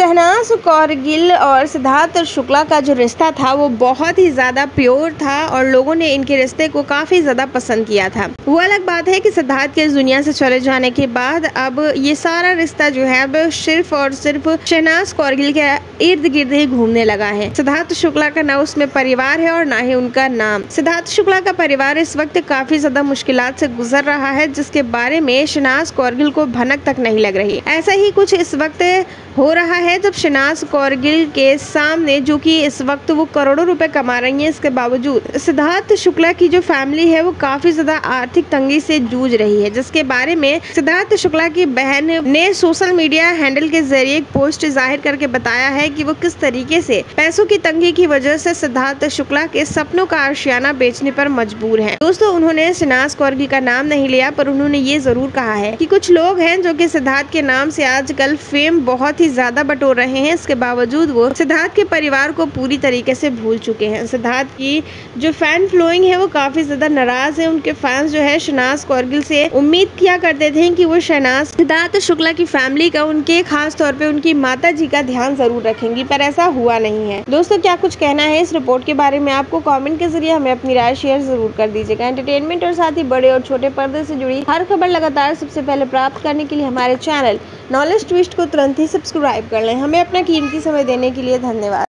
शहनाज कौरगिल और सिद्धार्थ शुक्ला का जो रिश्ता था, वो बहुत ही ज़्यादा प्योर था और लोगों ने इनके रिश्ते को काफ़ी ज़्यादा पसंद किया था। वो अलग बात है कि सिद्धार्थ के दुनिया से चले जाने के बाद अब ये सारा रिश्ता जो है, अब सिर्फ़ और सिर्फ़ शहनाज कौरगिल के इर्द गिर्द ही घूमने लगा है। सिद्धार्थ शुक्ला का ना उसमें परिवार है और ना ही उनका नाम। सिद्धार्थ शुक्ला का परिवार इस वक्त काफ़ी ज़्यादा मुश्किल से गुजर रहा है, जिसके बारे में शहनाज कौरगिल को भनक तक नहीं लग रही। ऐसा ही कुछ इस वक्त हो रहा है जब शनाज कौरगिल के सामने, जो कि इस वक्त वो करोड़ों रुपए कमा रही हैं, इसके बावजूद सिद्धार्थ शुक्ला की जो फैमिली है, वो काफ़ी ज़्यादा आर्थिक तंगी से जूझ रही है। जिसके बारे में सिद्धार्थ शुक्ला की बहन ने सोशल मीडिया हैंडल के ज़रिए एक पोस्ट ज़ाहिर करके बताया है कि वो किस तरीके से पैसों की तंगी की वजह से सिद्धार्थ शुक्ला के सपनों का आशियाना बेचने पर मजबूर है। दोस्तों, उन्होंने शनाज कौरगिल का नाम नहीं लिया, पर उन्होंने ये ज़रूर कहा है की कुछ लोग हैं जो की सिद्धार्थ के नाम से आजकल फेम बहुत ही ज़्यादा बटोर रहे हैं। इसके बावजूद वो सिद्धार्थ के परिवार को पूरी तरीके से भूल चुके हैं। सिद्धार्थ की जो फ़ैन फ्लोइंग है, वो काफ़ी ज़्यादा नाराज़ है। उनके फैंस जो है शनाज कौरगिल से उम्मीद किया करते थे कि वो शनाज सिद्धार्थ शुक्ला की फैमिली का, उनके खास तौर पे उनकी माता जी का ध्यान ज़रूर रखेंगी, पर ऐसा हुआ नहीं है। दोस्तों, क्या कुछ कहना है इस रिपोर्ट के बारे में? आपको कॉमेंट के ज़रिए हमें अपनी राय शेयर ज़रूर कर दीजिएगा। एंटरटेनमेंट और साथ ही बड़े और छोटे पर्दे से जुड़ी हर खबर लगातार सबसे पहले प्राप्त करने के लिए हमारे चैनल नॉलेज ट्विस्ट को तुरंत ही सब्सक्राइब कर लें। हमें अपना कीमती समय देने के लिए धन्यवाद।